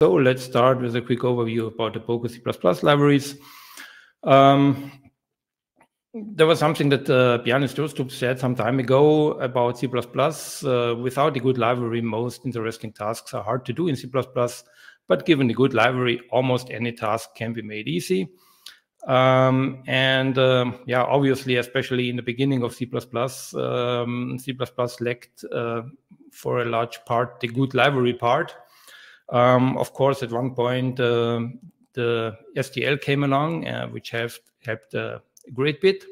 So let's start with a quick overview about the Poco C++ libraries. Um, there was something that uh, Bjarne Stroustrup said some time ago about C++. Uh, without a good library, most interesting tasks are hard to do in C++, but given a good library, almost any task can be made easy. Um, and um, yeah, obviously, especially in the beginning of C++, um, C++ lacked uh, for a large part the good library part. Um, of course, at one point, uh, the STL came along, uh, which have helped a great bit.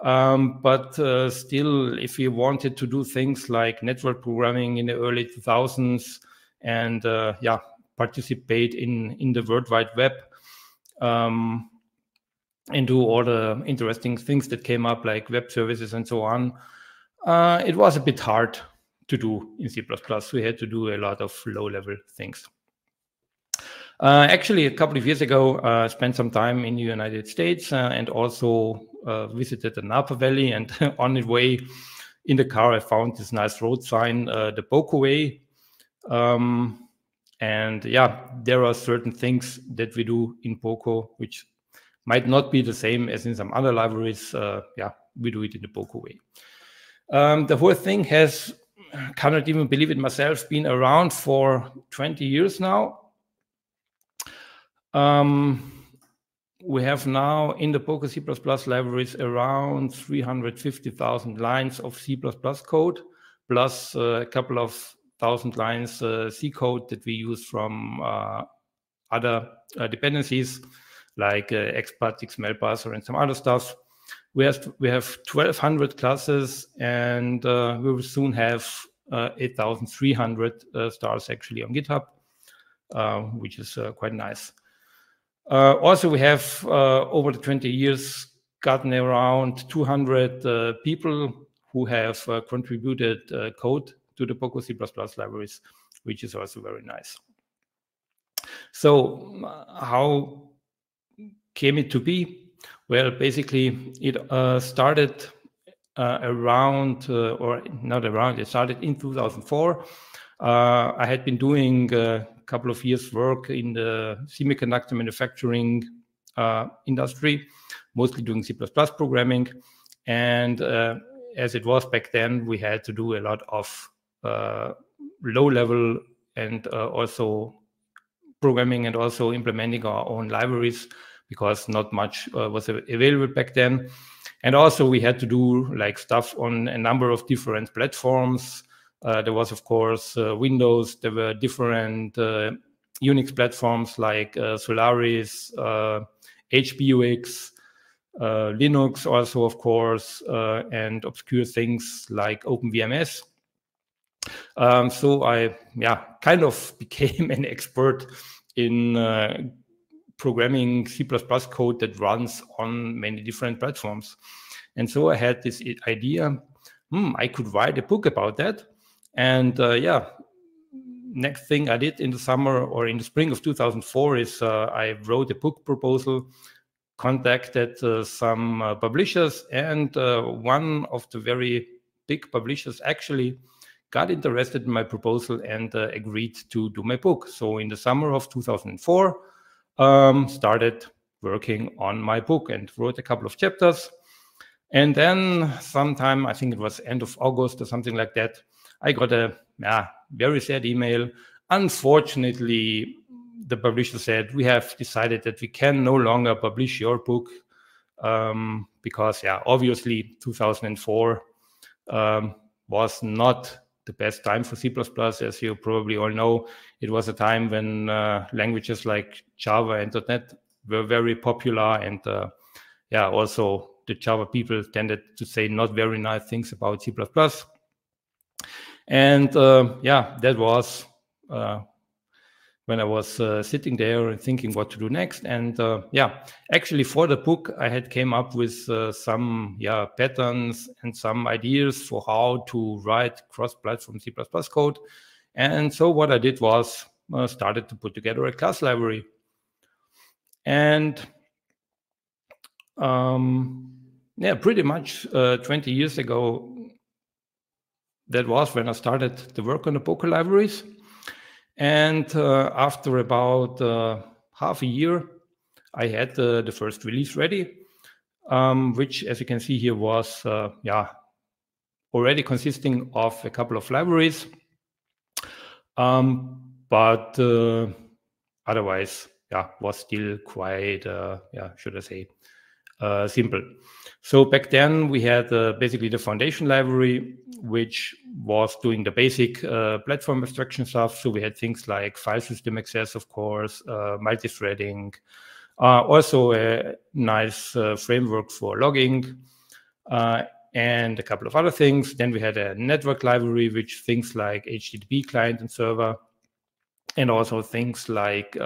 Um, but uh, still, if you wanted to do things like network programming in the early 2000s and uh, yeah, participate in in the World Wide Web um, and do all the interesting things that came up, like web services and so on, uh, it was a bit hard to do in C++. We had to do a lot of low-level things. Uh, actually, a couple of years ago, I uh, spent some time in the United States uh, and also uh, visited the Napa Valley. And on the way in the car, I found this nice road sign, uh, the Poco Way. Um, and yeah, there are certain things that we do in Poco which might not be the same as in some other libraries. Uh, yeah, we do it in the Poco way. Um, the whole thing has cannot even believe it myself, been around for 20 years now. Um, we have now in the Poco C++ libraries around 350,000 lines of C++ code, plus uh, a couple of thousand lines uh, C code that we use from uh, other uh, dependencies like uh, Expat, XML parser, and some other stuff. We have we have 1,200 classes, and uh, we will soon have uh, 8,300 uh, stars actually on GitHub, uh, which is quite nice. also, we have over the 20 years gotten around 200 people who have contributed code to the Poco C++ libraries, which is also very nice. So how came it to be? Well, basically, it uh, started uh, around, uh, or not around, it started in 2004. Uh, I had been doing a couple of years' work in the semiconductor manufacturing uh, industry, mostly doing C++ programming. And uh, as it was back then, we had to do a lot of low level and also programming and also implementing our own libraries because not much uh, was available back then. And also we had to do like stuff on a number of different platforms. Uh, there was, of course, uh, Windows. There were different uh, Unix platforms like uh, Solaris, HP-UX, uh, Linux also, of course, and obscure things like OpenVMS. Um, so I, yeah, kind of became an expert in programming C++ code that runs on many different platforms. And so I had this idea, hmm, I could write a book about that. And uh, yeah, next thing I did in the summer or in the spring of 2004 is uh, I wrote a book proposal, contacted uh, some uh, publishers, and uh, one of the very big publishers actually got interested in my proposal and uh, agreed to do my book. So in the summer of 2004, um, started working on my book and wrote a couple of chapters. And then sometime, I think it was end of August or something like that, I got a yeah, very sad email. Unfortunately, the publisher said, we have decided that we can no longer publish your book um, because, yeah, obviously 2004 um, was not the best time for C++. As you probably all know, it was a time when uh, languages like Java and .NET were very popular, and uh, yeah, also the Java people tended to say not very nice things about C++. And uh, yeah, that was uh, when I was uh, sitting there and thinking what to do next. And uh, yeah, actually for the book, I had came up with uh, some yeah patterns and some ideas for how to write cross-platform C++ code. And so what I did was uh, started to put together a class library. And um, yeah, pretty much uh, 20 years ago, that was when I started to work on the Poco libraries. And uh, after about uh, half a year, I had the first release ready, um, which, as you can see here, was uh, yeah already consisting of a couple of libraries, um, but uh, otherwise, yeah, was still quite uh, yeah, should I say, uh, simple. So back then we had uh, basically the foundation library, which was doing the basic uh, platform abstraction stuff. So we had things like file system access, of course, uh, multi-threading, uh, also a nice framework for logging, and a couple of other things. Then we had a network library, which things like HTTP client and server, and also things like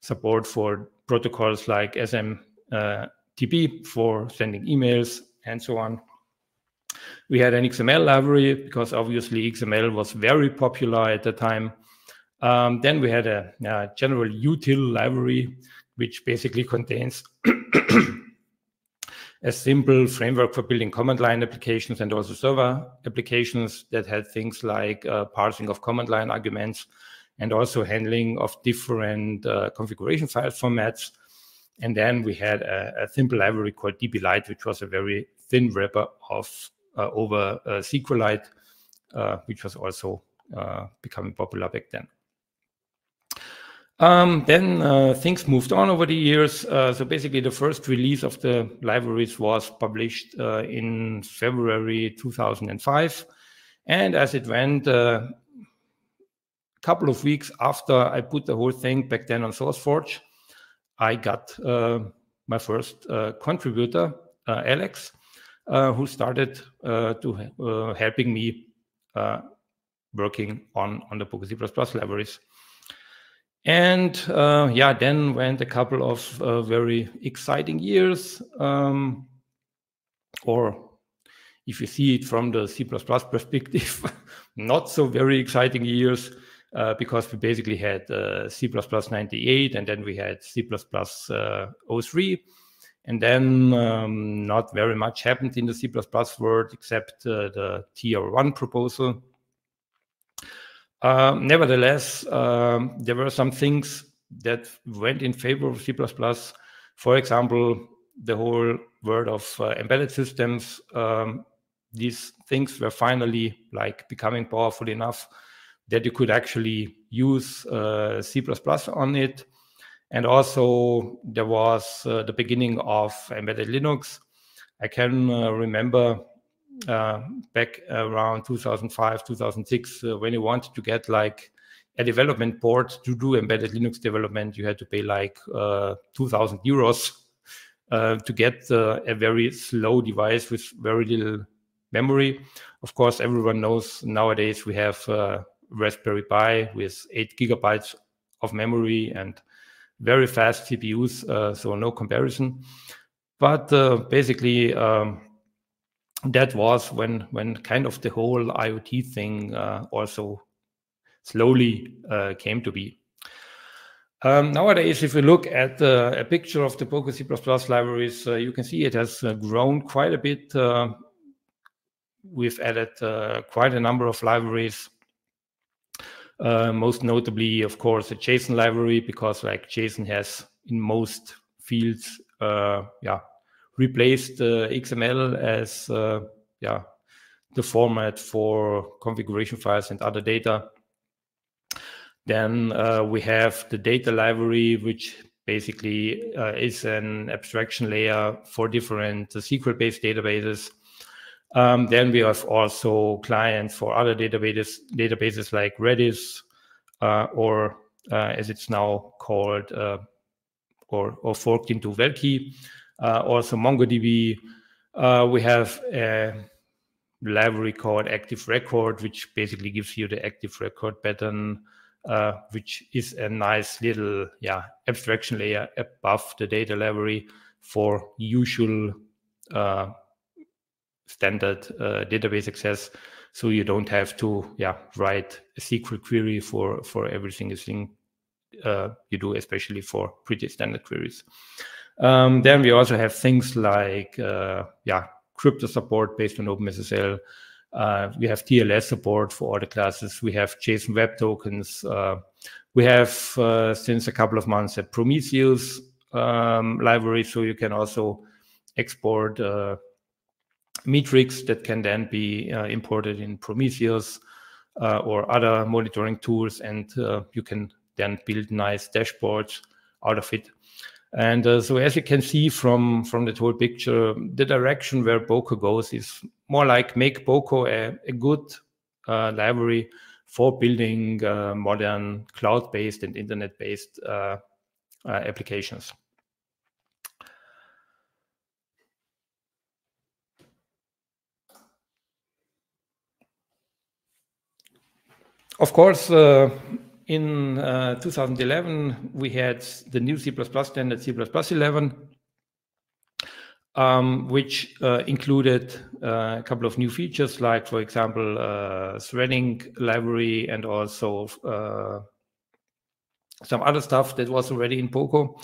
support for protocols like SM TP for sending emails and so on. We had an XML library because obviously XML was very popular at the time. Um, then we had a, a, general util library, which basically contains a simple framework for building command line applications and also server applications that had things like uh, parsing of command line arguments and also handling of different uh, configuration file formats and then we had a, a simple library called dblite, which was a very thin wrapper of uh, over uh, SQLite, uh, which was also uh, becoming popular back then. Um, then uh, things moved on over the years. Uh, so basically, the first release of the libraries was published in February 2005. And as it went, a couple of weeks after I put the whole thing back then on SourceForge, I got uh, my first uh, contributor, uh, Alex, who started to helping me working on on the Poco C++ libraries. And uh, yeah, then went a couple of uh, very exciting years, um, or if you see it from the C++ perspective, not so very exciting years uh, because we basically had uh, C++ 98 and then we had C++ uh, 03. And then um, not very much happened in the C++ world except uh, the TR1 proposal. Um, nevertheless, um, there were some things that went in favor of C++. For example, the whole world of uh, embedded systems. Um, these things were finally like becoming powerful enough that you could actually use uh, C++ on it. And also there was uh, the beginning of embedded Linux. I can uh, remember uh, back around 2005, 2006, uh, when you wanted to get like a development board to do embedded Linux development, you had to pay like uh, 2000 euros to get a very slow device with very little memory. Of course, everyone knows nowadays we have Raspberry Pi with eight gigabytes of memory and very fast CPUs, uh, so no comparison. But uh, basically, um, that was when when kind of the whole IoT thing uh, also slowly uh, came to be. Um, nowadays, if you look at uh, a picture of the Poco C++ libraries, uh, you can see it has grown quite a bit. we've added quite a number of libraries uh, most notably, of course, a JSON library because like JSON has in most fields, uh, yeah, replaced uh, XML as uh, yeah the format for configuration files and other data. Then uh, we have the data library, which basically is an abstraction layer for different SQL-based databases um, then we have also clients for other databases, databases like Redis, uh, or uh, as it's now called, uh, or, or forked into Valkey. Uh, also MongoDB. Uh, we have a library called Active Record, which basically gives you the active record pattern, uh, which is a nice little yeah abstraction layer above the data library for usual standard uh, database access so you don't have to yeah write a SQL query for for every single thing uh, you do, especially for pretty standard queries. Um, then we also have things like uh, yeah crypto support based on OpenSSL. Uh, we have TLS support for all the classes. We have JSON Web Tokens. Uh, we have uh, since a couple of months a Prometheus um, library, so you can also export metrics that can then be uh, imported in Prometheus uh, or other monitoring tools, and you can then build nice dashboards out of it. And uh, so as you can see from, from that whole picture, the direction where Poco goes is more like make Poco a, a good uh, library for building uh, modern cloud-based and internet-based uh, uh, applications. Of course, uh, in uh, 2011, we had the new C++ standard C++11, um, which uh, included uh, a couple of new features, like, for example, uh, threading library and also uh, some other stuff that was already in Poco.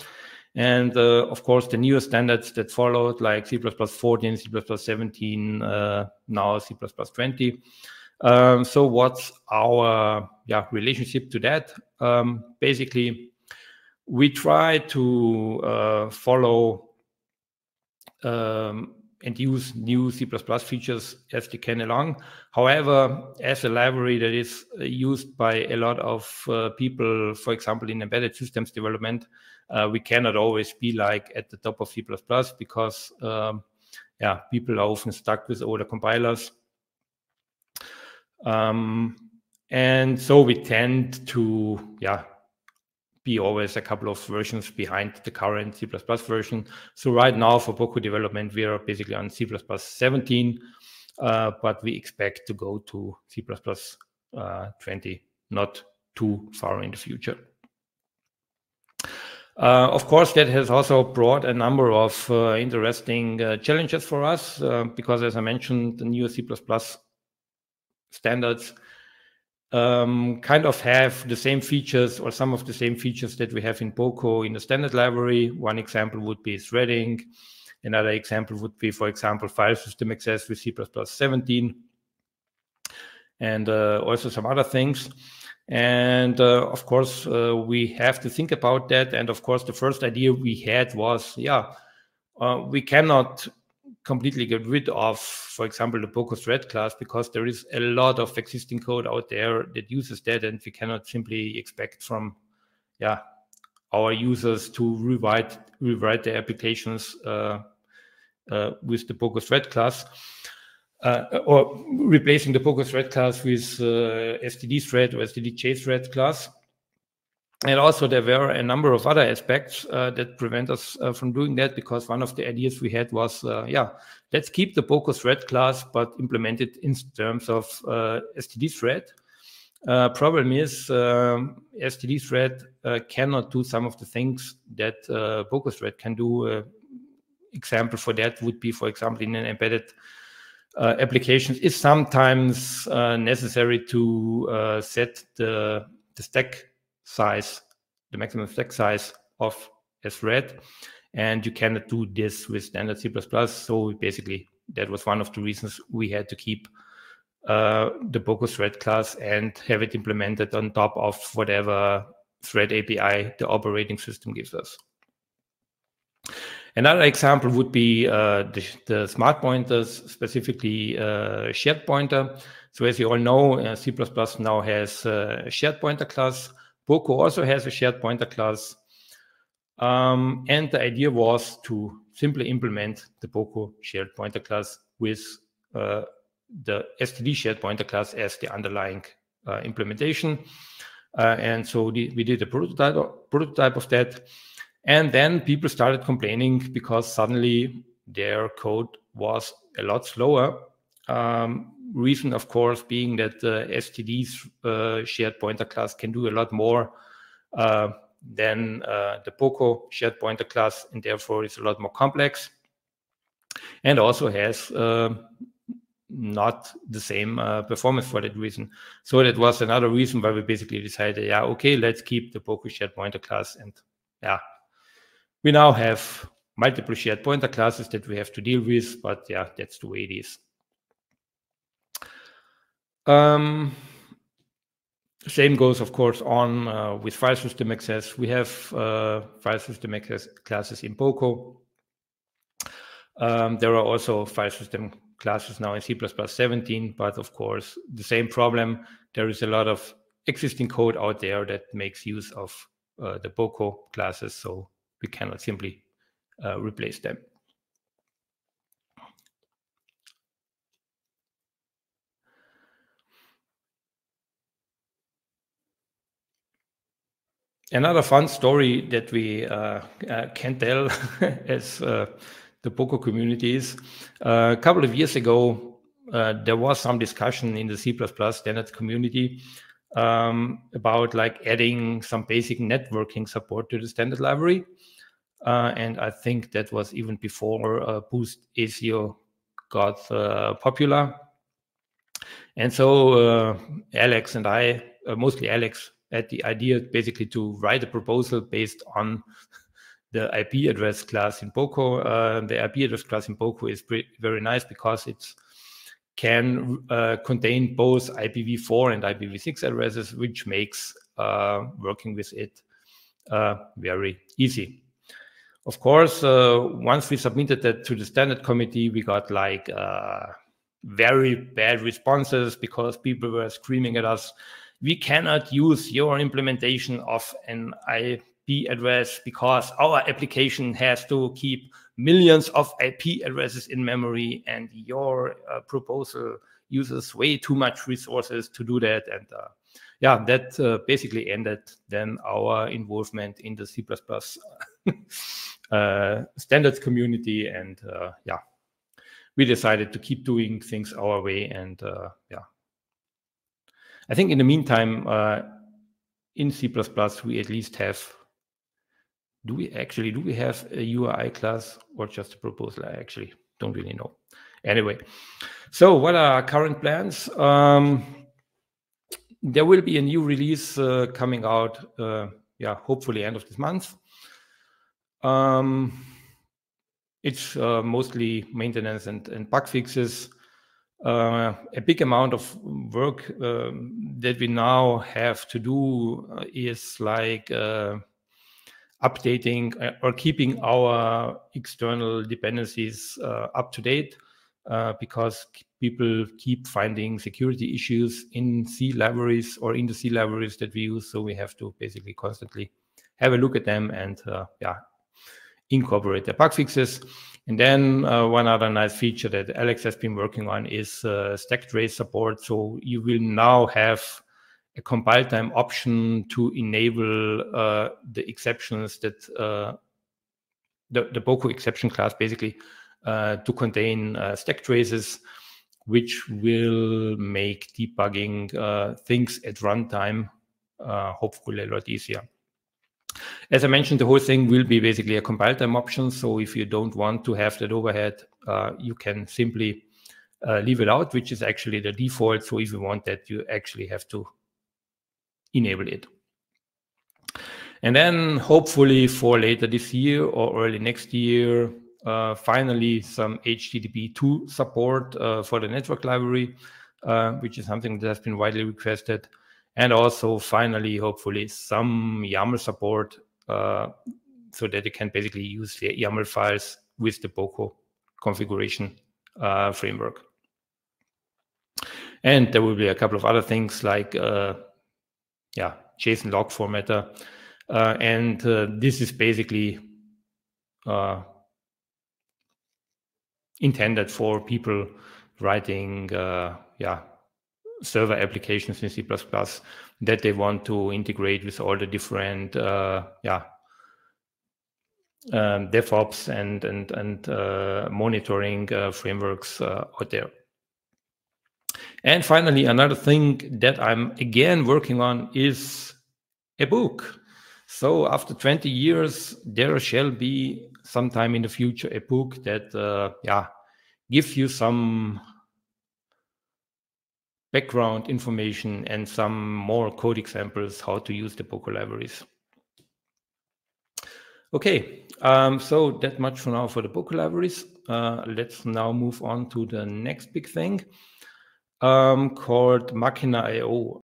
And of course, the newer standards that followed, like C++ 14, C++ 17, now C++ 20. Um, so what's our yeah relationship to that? Um, basically, we try to uh, follow um, and use new C++ features as they can along. However, as a library that is used by a lot of uh, people, for example, in embedded systems development, uh, we cannot always be like at the top of C++ because um, yeah, people are often stuck with older compilers um, and so we tend to, yeah, be always a couple of versions behind the current C++ version. So right now for Poco development, we are basically on C++ 17, uh, but we expect to go to C++ uh, 20, not too far in the future. Uh, of course, that has also brought a number of uh, interesting uh, challenges for us uh, because, as I mentioned, the new C++ standards um, kind of have the same features or some of the same features that we have in Poco in the standard library. One example would be threading. Another example would be, for example, file system access with C++ 17 and uh, also some other things. And uh, of course, uh, we have to think about that. And of course, the first idea we had was, yeah, uh, we cannot completely get rid of, for example, the Poco thread class because there is a lot of existing code out there that uses that, and we cannot simply expect from, yeah, our users to rewrite rewrite their applications uh, uh, with the Poco thread class. Uh, or replacing the Poco thread class with uh, STD thread or STD thread class. And also, there were a number of other aspects uh, that prevent us uh, from doing that because one of the ideas we had was, uh, yeah, let's keep the Poco thread class, but implement it in terms of uh, STD thread. Uh, problem is, um, STD thread uh, cannot do some of the things that uh, thread can do. example for that would be, for example, in an embedded application, it's sometimes necessary to set the, the stack size, the maximum stack size of a thread. And you cannot do this with standard C++. So basically, that was one of the reasons we had to keep uh, the Poco thread class and have it implemented on top of whatever thread API the operating system gives us. Another example would be uh, the, the, smart pointers, specifically uh, shared pointer. So as you all know, uh, C++ now has a shared pointer class Poco also has a shared pointer class. Um, and the idea was to simply implement the Poco shared pointer class with uh, the STD shared pointer class as the underlying uh, implementation. Uh, and so the, we did a prototype, prototype of that. And then people started complaining because suddenly their code was a lot slower. Um, reason, of course, being that the STD's uh, shared pointer class can do a lot more uh, than uh, the POCO shared pointer class, and therefore is a lot more complex, and also has not the same uh, performance for that reason. So that was another reason why we basically decided, yeah, okay, let's keep the Poco shared pointer class. And yeah, we now have multiple shared pointer classes that we have to deal with, but yeah, that's the way it is. Um, same goes, of course, on uh, with file system access. We have uh, file system access classes in Poco. Um, there are also file system classes now in C++ 17, but of course, the same problem. There is a lot of existing code out there that makes use of uh, the Poco classes, so we cannot simply uh, replace them. Another fun story that we uh, uh can tell as uh, the Poco communities. Uh, a couple of years ago, uh, there was some discussion in the C++ standard community um, about like adding some basic networking support to the standard library. And I think that was even before Boost ASIO got popular. And so Alex and I, mostly Alex, had the idea basically to write a proposal based on the IP address class in Poco. Uh, the IP address class in Poco is very nice because it can uh, contain both IPv4 and IPv6 addresses, which makes uh, working with it uh, very easy. Of course, uh, once we submitted that to the standard committee, we got like uh, very bad responses because people were screaming at us, we cannot use your implementation of an IP address because our application has to keep millions of IP addresses in memory, and your uh, proposal uses way too much resources to do that. And uh, yeah, that uh, basically ended then our involvement in the C++ uh, standards community. And uh, yeah, we decided to keep doing things our way. And uh, yeah, I think in the meantime, in C++, we at least have do we actually do we have a URI class or just a proposal? I actually don't really know. Anyway, so what are our current plans? Um, there will be a new release uh, coming out, uh, yeah, hopefully end of this month. Um, it's uh, mostly maintenance and, and bug fixes. Uh, a big amount of work um, that we now have to do uh, is like uh, updating uh, or keeping our external dependencies uh, up to date uh, because people keep finding security issues in C libraries or in the C libraries that we use. So we have to basically constantly have a look at them and uh, yeah, incorporate the bug fixes. And then uh, one other nice feature that Alex has been working on is uh, stack trace support. So you will now have a compile time option to enable uh, the exceptions that uh, the, the Poco exception class basically uh, to contain uh, stack traces, which will make debugging things at runtime hopefully a lot easier. As I mentioned, the whole thing will be basically a compile time option. So if you don't want to have that overhead, you can simply leave it out, which is actually the default. So if you want that, you actually have to enable it. And then hopefully for later this year or early next year, uh, finally some HTTP2 support uh, for the network library, uh, which is something that has been widely requested. And also finally, hopefully some YAML support uh, so that you can basically use the YAML files with the Poco configuration uh, framework. And there will be a couple of other things like uh, yeah, JSON log formatter. Uh, and uh, this is basically uh, intended for people writing, yeah, server applications in C++ that they want to integrate with all the different, uh, yeah, um, DevOps and and and uh, monitoring frameworks out there. And finally, another thing that I'm again working on is a book. So after 20 years, there shall be sometime in the future a book that, uh, yeah, gives you some background information and some more code examples how to use the Poco libraries. Okay, um, so that much for now for the Poco libraries. Uh, let's now move on to the next big thing. um, called macchina.io.